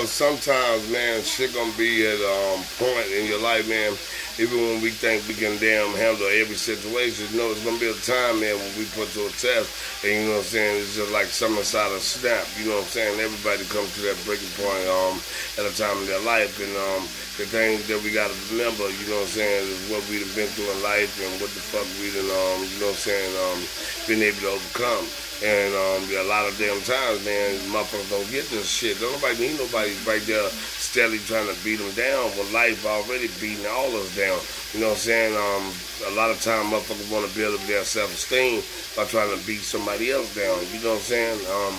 Sometimes, man, shit gonna be at a um, point in your life, man. Even when we think we can damn handle every situation, you know, it's gonna be a time, man, when we put to a test. And you know what I'm saying? It's just like something inside a snap. You know what I'm saying? Everybody comes to that breaking point um, at a time in their life. And um, the things that we gotta remember, you know what I'm saying, is what we've been through in life and what the fuck we done, um, you know what I'm saying, um, been able to overcome. And um, a lot of damn times, man, motherfuckers don't get this shit. Don't nobody need nobody right there steadily trying to beat them down when life already beating all of us down. You know what I'm saying? Um, a lot of time motherfuckers want to build up their self-esteem by trying to beat somebody else down. You know what I'm saying? Um,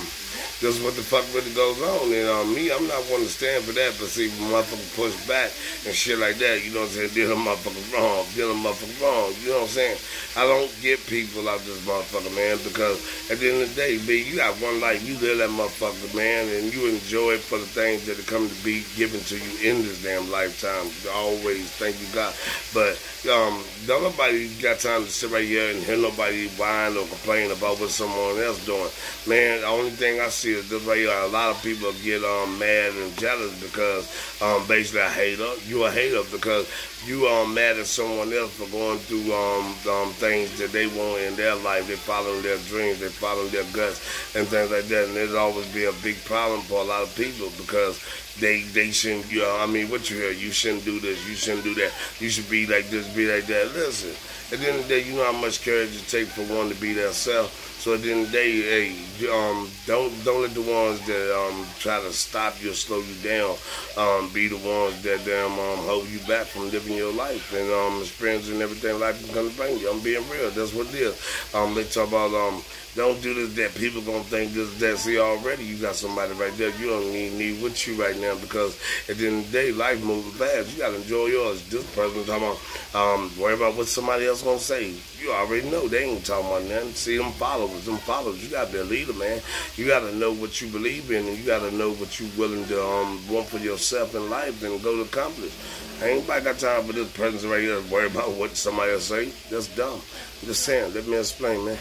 this is what the fuck really goes on. And um, me, I'm not one to stand for that, but see, motherfucker push back and shit like that, you know what I'm saying? Deal a motherfucker wrong, deal a motherfucker wrong. You know what I'm saying? I don't get people out this motherfucker, man, because at the end of the day, B, you got one life, you live that motherfucker, man, and you enjoy it for the things that are coming to be given to you in this damn lifetime. Always thank you, God. But um, don't nobody got time to sit right here and hear nobody whine or complain about what someone else doing. Man, the only thing I see is this here. A lot of people get um, mad and jealous because um, basically a hater. You a hater because you are um, mad at someone else for going through um, um, things that they want in their life. They following their dreams, they following their guts and things like that. And it'll always be a big problem for a lot of people because they they shouldn't. You know, I mean, what you hear? You shouldn't do this. You shouldn't do that. You should be like this, be like that. Listen, at the end of the day, you know how much courage it takes for one to be their self. So at the end of the day, hey, um, don't don't let the ones that um, try to stop you or slow you down um, be the ones that damn um, hold you back from living your life and um, experiencing everything life is gonna bring you. I'm being real. That's what it is. Um, they talk about um, don't do this. That people gonna think this. That see already you got somebody right there. You don't need need with you right now because at the end of the day, life moves fast. You gotta enjoy yours. This person talking about um, worry about what somebody else gonna say. You already know they ain't talking about nothing. See them followers, them followers. You gotta be a leader, man. You gotta know what you believe in, and you gotta know what you willing to um, want for yourself in life and go to accomplish. Ain't nobody got time for this person right here to worry about what somebody else say. That's dumb. I'm just saying. Let me explain, man.